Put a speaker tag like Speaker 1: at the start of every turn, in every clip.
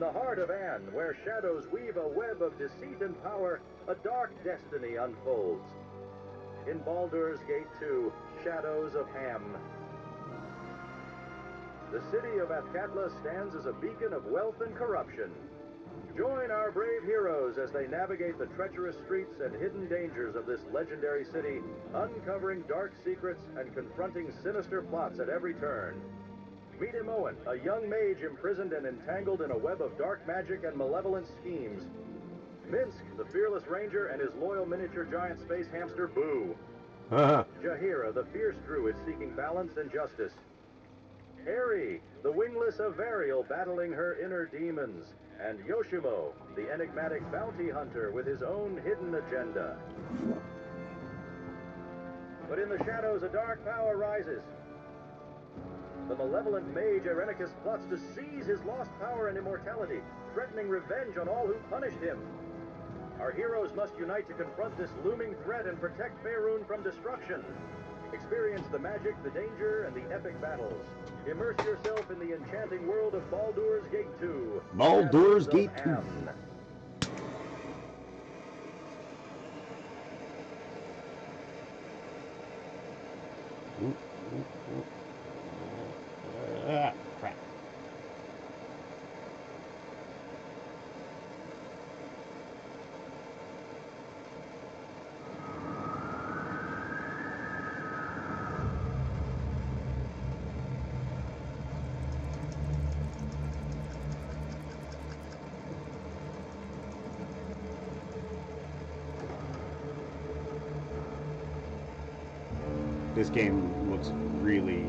Speaker 1: In the heart of Amn, where shadows weave a web of deceit and power, a dark destiny unfolds. In Baldur's Gate 2, Shadows of Amn. The city of Athkatla stands as a beacon of wealth and corruption. Join our brave heroes as they navigate the treacherous streets and hidden dangers of this legendary city, uncovering dark secrets and confronting sinister plots at every turn. Meet Imoen, a young mage imprisoned and entangled in a web of dark magic and malevolent schemes. Minsc, the fearless ranger, and his loyal miniature giant space hamster Boo. Uh-huh. Jaheira, the fierce druid seeking balance and justice. Aerie, the wingless Avariel battling her inner demons. And Yoshimo, the enigmatic bounty hunter with his own hidden agenda. But in the shadows, a dark power rises. The malevolent mage Irenicus plots to seize his lost power and immortality, threatening revenge on all who punished him. Our heroes must unite to confront this looming threat and protect Faerun from destruction. Experience the magic, the danger, and the epic battles. Immerse yourself in the enchanting world of Baldur's Gate 2.
Speaker 2: Baldur's Gate 2. Amn. Crap. This game looks really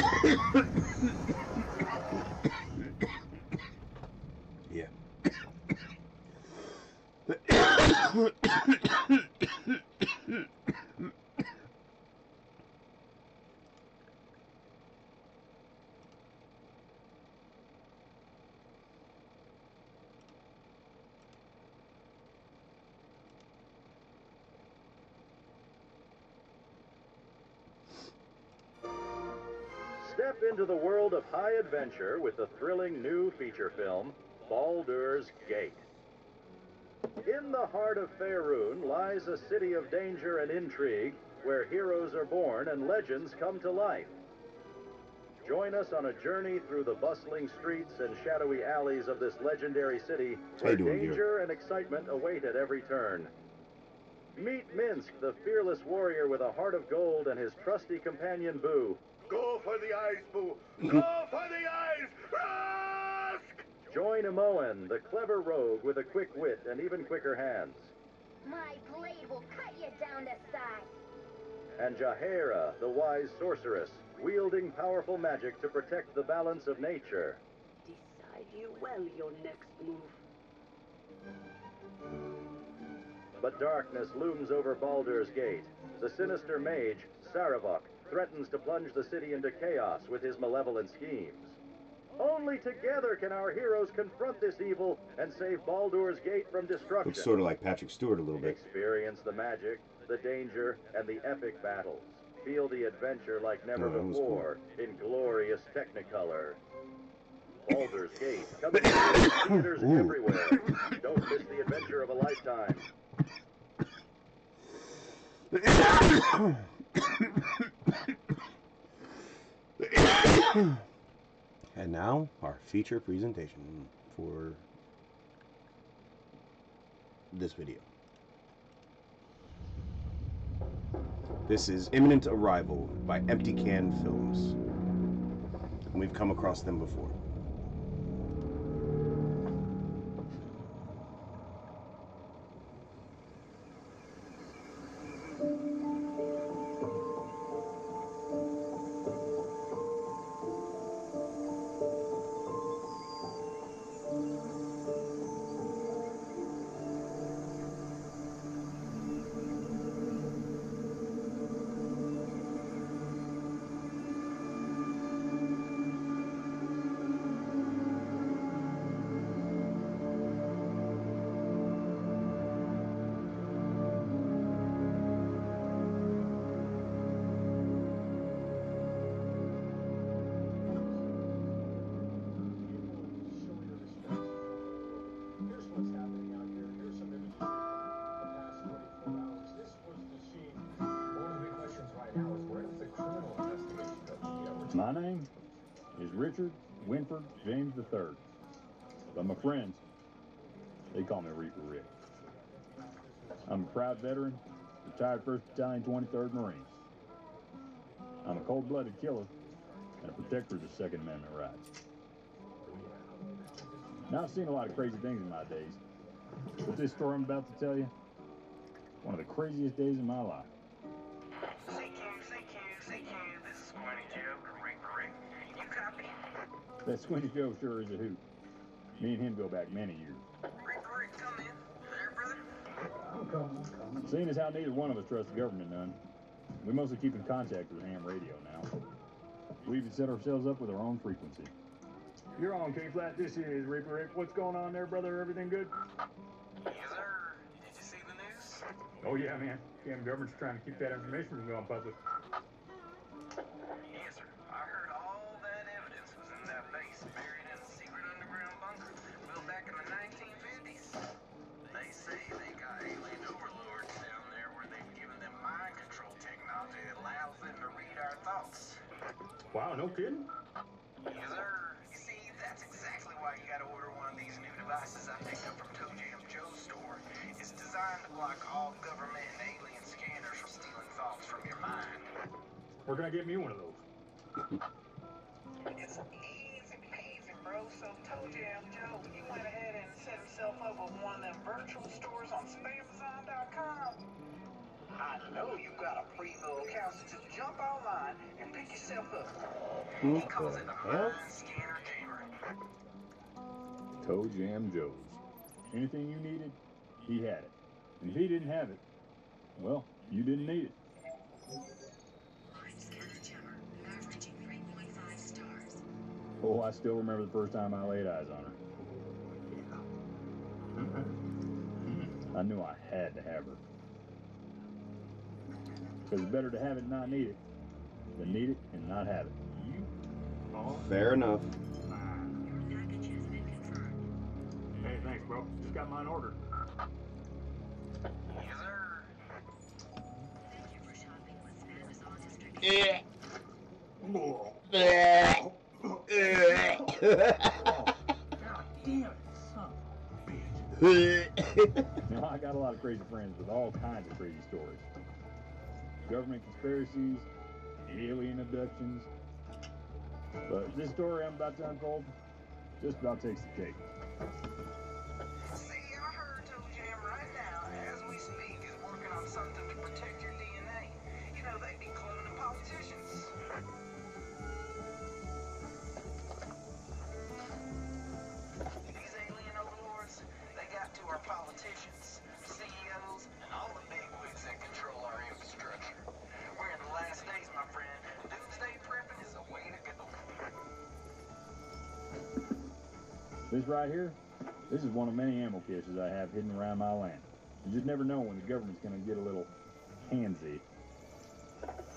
Speaker 1: Step into the world of high adventure with the thrilling new feature film, Baldur's Gate. In the heart of Faerun lies a city of danger and intrigue where heroes are born and legends come to life. Join us on a journey through the bustling streets and shadowy alleys of this legendary city where danger and excitement await at every turn. Meet Minsc, the fearless warrior with a heart of gold and his trusty companion Boo.
Speaker 3: Go for the eyes, Boo! Go for the eyes! Rusk!
Speaker 1: Join Imoen, the clever rogue with a quick wit and even quicker hands.
Speaker 4: My blade will cut you down to size.
Speaker 1: And Jaheira, the wise sorceress, wielding powerful magic to protect the balance of nature.
Speaker 5: Decide you well your next move.
Speaker 1: But darkness looms over Baldur's Gate. The sinister mage, Sarevok, threatens to plunge the city into chaos with his malevolent schemes. Only together can our heroes confront this evil and save Baldur's Gate from destruction.
Speaker 2: Looks sort of like Patrick Stewart a little bit.
Speaker 1: Experience the magic, the danger, and the epic battles. Feel the adventure like never
Speaker 2: Oh, that was
Speaker 1: before in glorious Technicolor. Baldur's Gate, coming to theaters
Speaker 2: Ooh.
Speaker 1: everywhere. Don't miss the adventure of a lifetime.
Speaker 2: And now, our feature presentation for this video. This is Imminent Arrival by Empty Can Films. And we've come across them before.
Speaker 6: My name is Richard Winford James III. But my friends, they call me Reaper Rick. I'm a proud veteran, retired 1st Battalion, 23rd Marines. I'm a cold-blooded killer and a protector of the Second Amendment rights. Now, I've seen a lot of crazy things in my days, but this story I'm about to tell you, one of the craziest days in my life. That Squinty Joe sure is a hoot. Me and him go back many years.
Speaker 7: Reaper Rick, come. There, brother.
Speaker 6: Seeing as how neither one of us trusts the government none, we mostly keep in contact with ham radio now. We even set ourselves up with our own frequency. You're on K Flat. This is Reaper Rick. What's going on there, brother? Everything good?
Speaker 7: Yes, sir. Did you see the news?
Speaker 6: Oh yeah, man. Damn government's trying to keep that information from going public. Wow, no kidding.
Speaker 7: Yes, sir. You see, that's exactly why you gotta order one of these new devices I picked up from Toe Jam Joe's store. It's designed to block all government and alien scanners from stealing thoughts from your mind.
Speaker 6: Where can I get me one of those?
Speaker 7: It's easy peasy, bro. So Toe Jam Joe, he went ahead and set himself up with one of them virtual stores on Spamazon.com. I know you got a free little He calls it the Scanner Gamer.
Speaker 6: Toe Jam Joe's. Anything you needed, he had it. And if he didn't have it, well, you didn't need it. Oh, I still remember the first time I laid eyes on her. Mm-hmm. I knew I had to have her. Because it's better to have it and not need it than need it and not have it.
Speaker 2: Fair enough.
Speaker 6: Hey, thanks, bro. Just got mine ordered.
Speaker 7: Yes, sir.
Speaker 6: Yeah.
Speaker 8: Oh, God damn it, son of a bitch.
Speaker 6: Now, I got a lot of crazy friends with all kinds of crazy stories. Government conspiracies, alien abductions. But this story I'm about to unfold just about takes the cake. This right here, this is one of many ammo caches I have hidden around my land. You just never know when the government's gonna get a little handsy.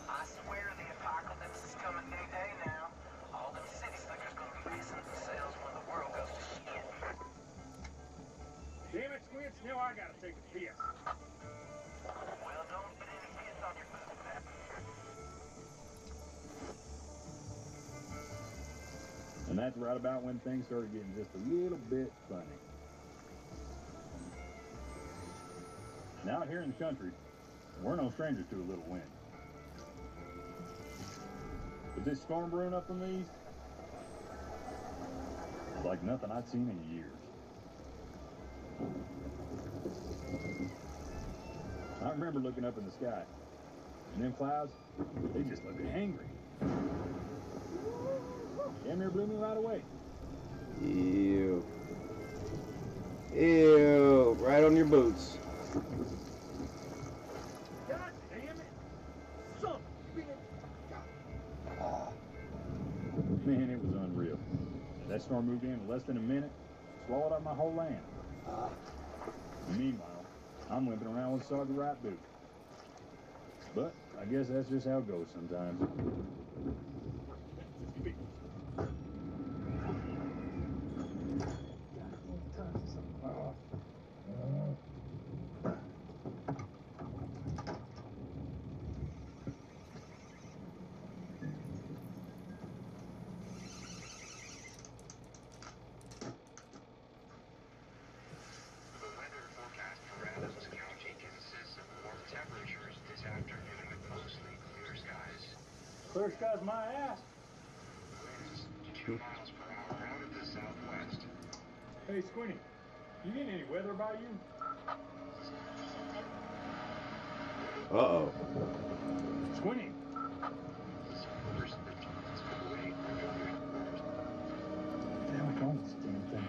Speaker 7: I swear the apocalypse is coming any day now. All them city slickers gonna be pissing themselves when the world goes to shit.
Speaker 6: Damn it, Squints, now I gotta take a piss. And that's right about when things started getting just a little bit funny. Now out here in the country, we're no strangers to a little wind. But this storm brewing up in the east, like nothing I'd seen in years. I remember looking up in the sky, and them clouds, they just looked angry. Damn near blew me right away.
Speaker 2: Ew. Ew. Right on your boots.
Speaker 8: God damn it. Son a.
Speaker 6: Man, it was unreal. That storm moved in in less than a minute, swallowed up my whole land. Meanwhile, I'm limping around with soggy right boot. But I guess that's just how it goes sometimes.
Speaker 9: The weather forecast for Adams County consists of warm temperatures this afternoon with mostly clear skies.
Speaker 6: Clear skies my ass.
Speaker 9: 2 miles per hour out of the southwest.
Speaker 6: Hey, Squinty, you need any weather about you?
Speaker 2: Uh oh.
Speaker 6: Squinty.
Speaker 9: First, the chance of.
Speaker 6: Damn, what's wrong with this damn thing?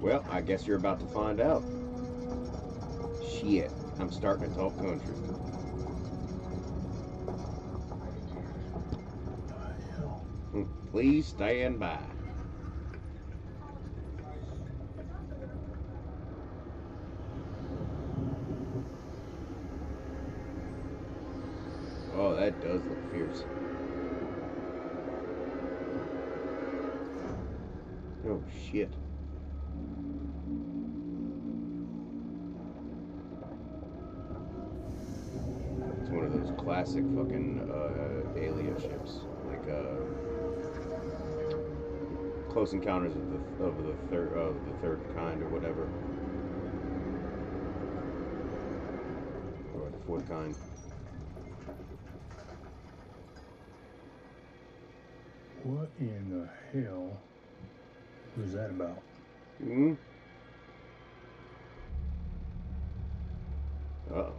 Speaker 2: Well, I guess you're about to find out. Shit. I'm starting to talk country. Please stand by. Oh, that does look fierce. Oh, shit. It's one of those classic fucking uh, alien ships, Close Encounters of the of the third of the third kind or whatever, or the fourth kind.
Speaker 6: What in the hell was that about?
Speaker 2: Hmm. Uh oh.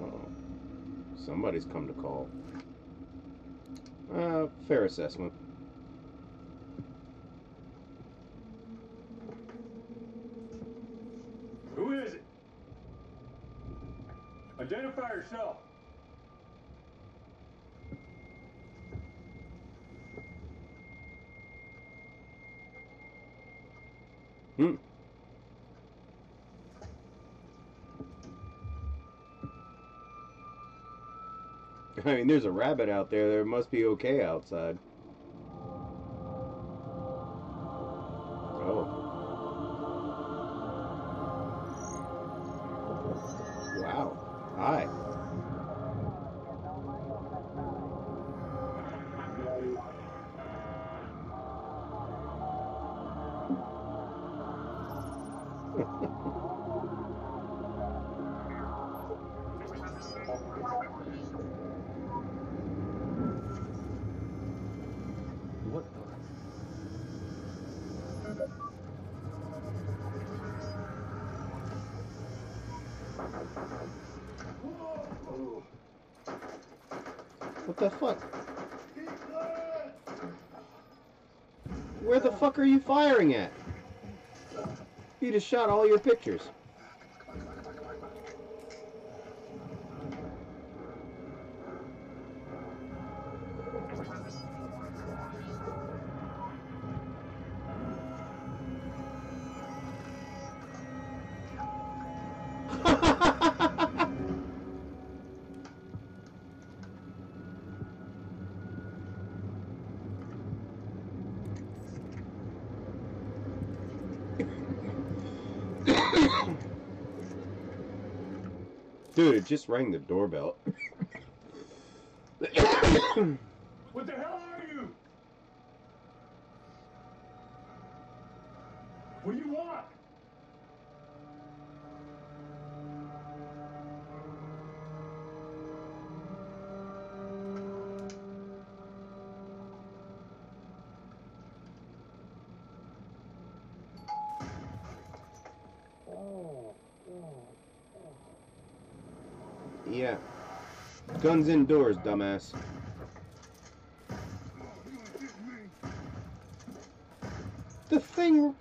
Speaker 2: Uh-oh. Somebody's come to call. Uh, fair assessment. I mean, there's a rabbit out there. There must be okay outside. Oh.
Speaker 10: Wow.
Speaker 2: Hi. The fuck? Where the fuck are you firing at? You just shot all your pictures. Dude, it just rang the doorbell. yeah. Guns indoors, dumbass. The thing.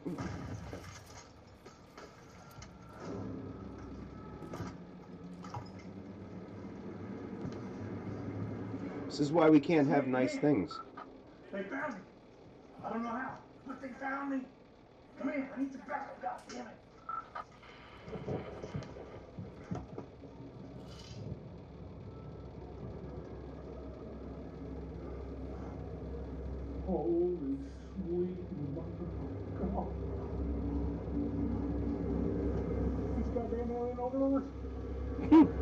Speaker 2: This is why we can't have nice things.
Speaker 8: They found me. I don't know how, but they found me. Come here, I need to back up, God
Speaker 2: Hmm.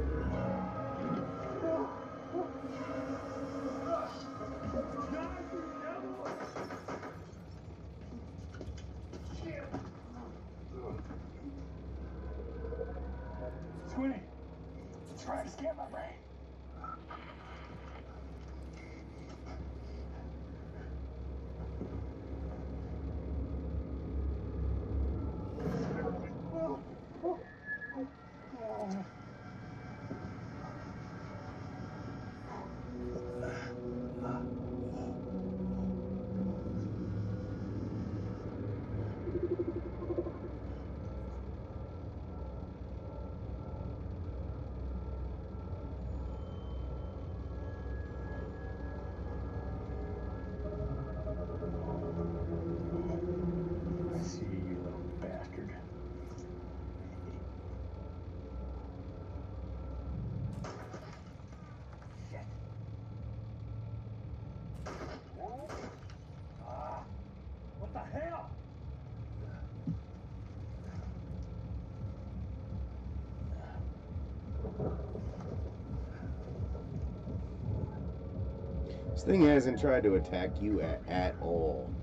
Speaker 2: Thing hasn't tried to attack you at, at all.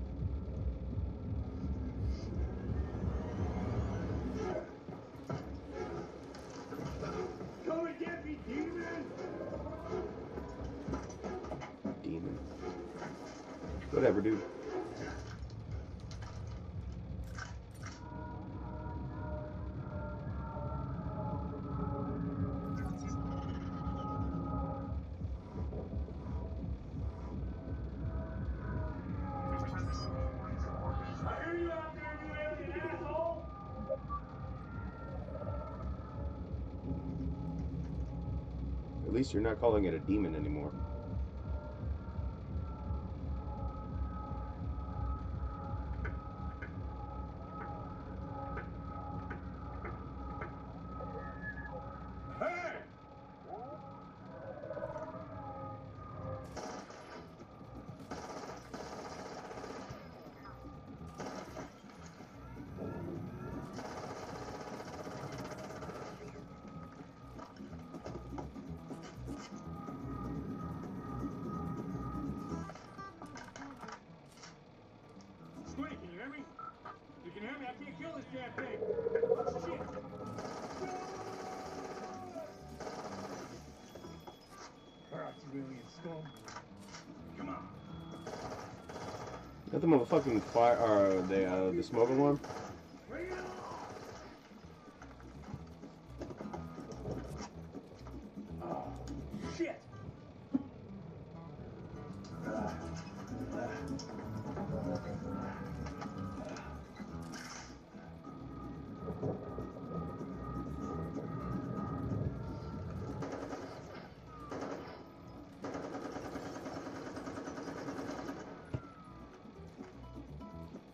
Speaker 2: At least you're not calling it a demon anymore.
Speaker 8: Is
Speaker 2: that the motherfucking fire or the uh, the smoking
Speaker 8: one?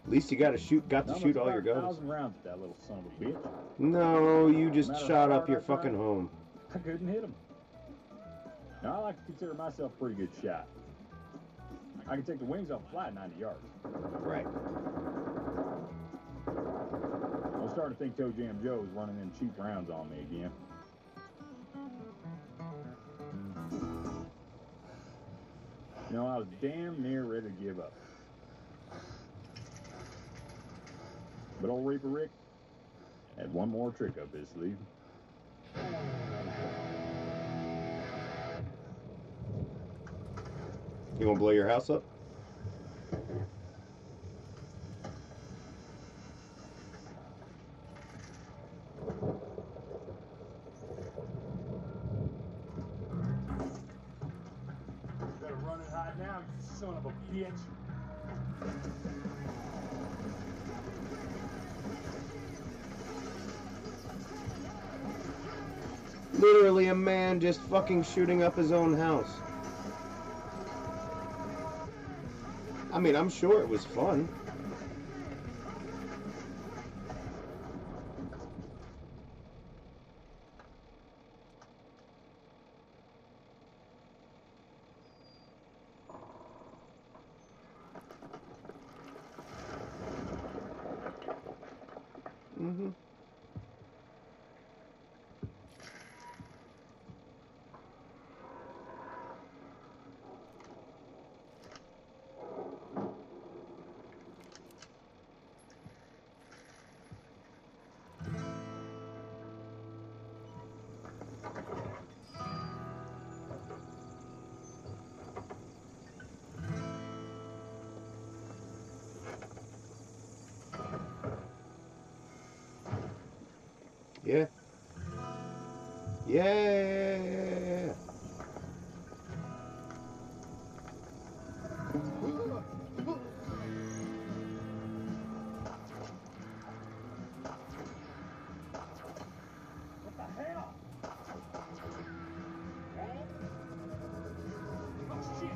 Speaker 2: At least you got to shoot, got to shoot all your guns.
Speaker 6: thousand rounds at that little son of a bitch.
Speaker 2: No, you just shot up your
Speaker 6: I tried.
Speaker 2: fucking home.
Speaker 6: I couldn't hit him. Now, I like to consider myself a pretty good shot. I can take the wings off a flat 90 yards.
Speaker 2: Right.
Speaker 6: I'm starting to think Toe Jam Joe is running in cheap rounds on me again. You know, I was damn near ready to give up. But old Reaper Rick had one more trick up his sleeve.
Speaker 2: You gonna blow your house up?
Speaker 8: Better run and hide now, you son of a bitch.
Speaker 2: Literally a man just fucking shooting up his own house. I mean, I'm sure it was fun. Yeah.
Speaker 8: What the hell? Oh, shit!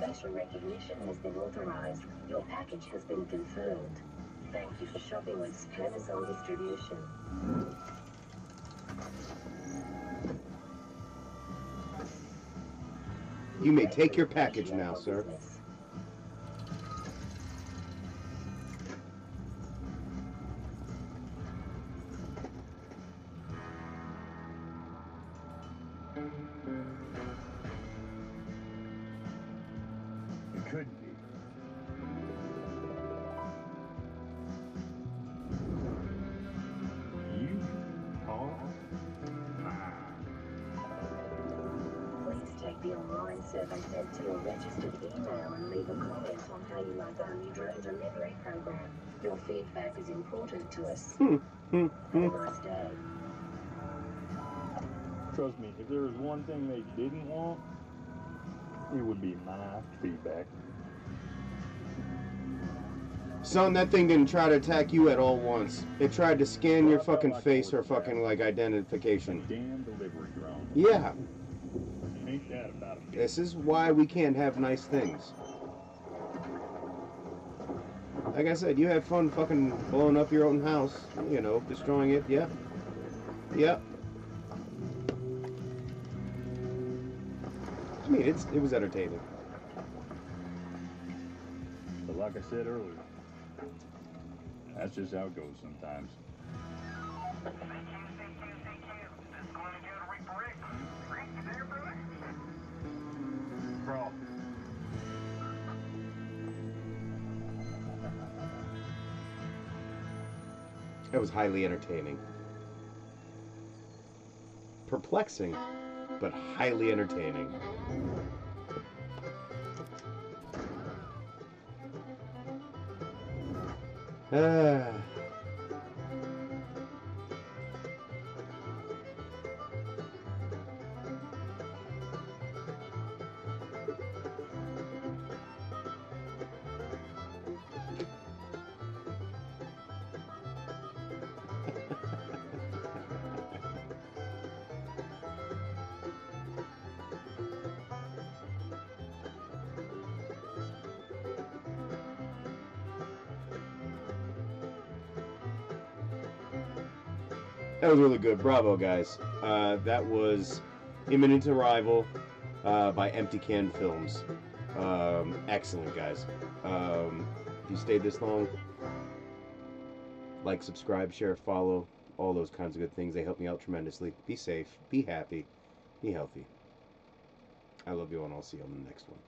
Speaker 11: Facial recognition has been authorized. Your package has been confirmed. Thank you for shopping with Amazon Distribution.
Speaker 2: You may take your package now, sir.
Speaker 11: Online survey sent to your registered email and leave a comment on how you like our new drone delivery program. Your feedback is important to us.
Speaker 2: Hmm. Hmm.
Speaker 11: Have
Speaker 2: Hmm.
Speaker 11: a nice day.
Speaker 6: Trust me, if there was one thing they didn't want, it would be my feedback.
Speaker 2: Son, that thing didn't try to attack you at all once. It tried to scan your fucking face or fucking like identification.
Speaker 6: Damn delivery drone.
Speaker 2: Yeah,
Speaker 6: About
Speaker 2: this is why we can't have nice things. Like I said, you had fun fucking blowing up your own house, you know, destroying it, yeah. Yeah. I mean, it's it was entertaining.
Speaker 6: But like I said earlier, that's just how it goes sometimes.
Speaker 2: That was highly entertaining. Perplexing, but highly entertaining. Ah. That was really good. Bravo, guys. Uh, that was Imminent Arrival uh, by Empty Can Films. Um, excellent, guys. Um, if you stayed this long, like, subscribe, share, follow, all those kinds of good things. They help me out tremendously. Be safe, be happy, be healthy. I love you, and I'll see you on the next one.